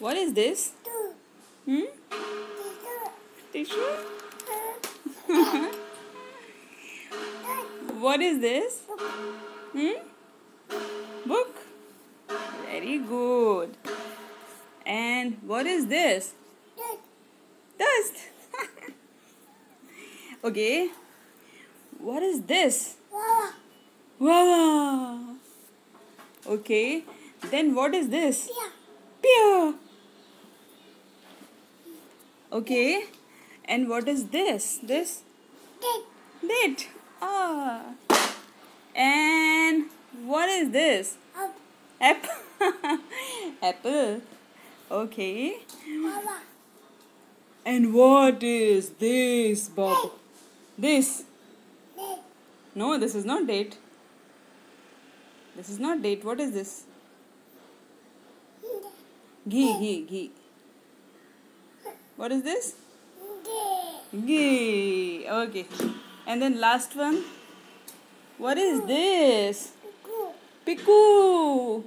What is this? Hmm? Tissue? what is this? Hmm? Book? Very good. And what is this? Dust. okay. What is this? Wow. Okay. Then what is this? Pear. Okay. And what is this? This? Date. Date. Ah. And what is this? Apple. Apple. Okay. And what is this, Bob? This. No, this is not date. This is not date. What is this? Ghee, ghee, ghee. What is this? Ghee. Okay. And then last one. What is this? Piku.